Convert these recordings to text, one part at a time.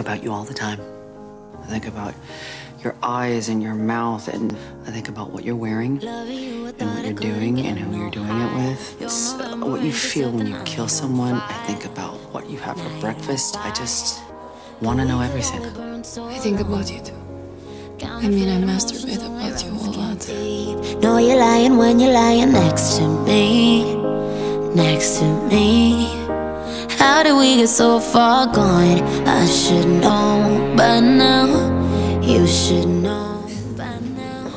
about you all the time. I think about your eyes and your mouth, and I think about what you're wearing and what you're doing and who you're doing it with. It's what you feel when you kill someone. I think about what you have for breakfast. I just want to know everything. I think about you too. I mean, I masturbate about you a lot. Know you're lying when you're lying next to me, next to me. How did we get so far gone? I should know by now. You should know by now.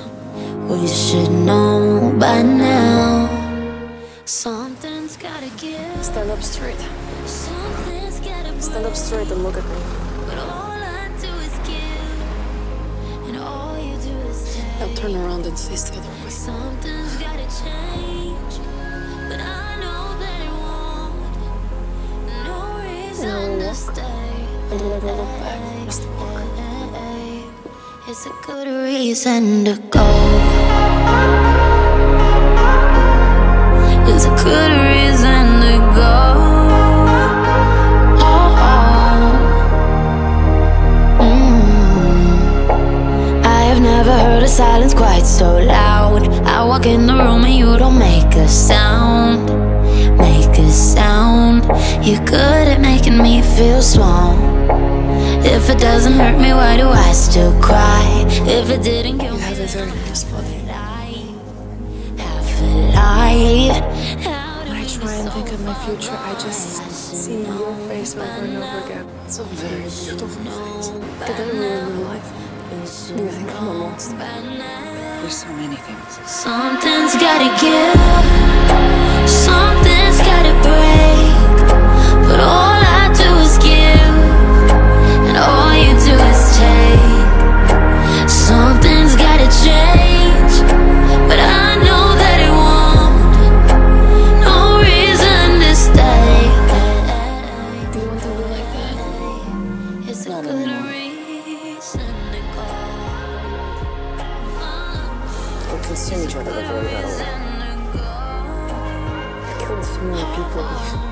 We should know by now. Something's gotta give. Stand up straight. Something's gotta Stand up straight and look at me. But all I do is give, and all you do is take. Now turn around and face the other way. It's a good reason to go. It's a good reason to go. Oh, Mm. I have never heard a silence quite so loud. I walk in the room and you don't make a sound. Make a sound. You're good at making me feel small. If it doesn't hurt me, why do I still cry? If it didn't kill me, a nice body. half alive. When I try and think of my future, I just see your face over and over again. It's a very beautiful face. Did I ruin your life? Do you think I'm a monster? There's so many things. Something's gotta give, We'll consume each other before we got away. I've killed so many people.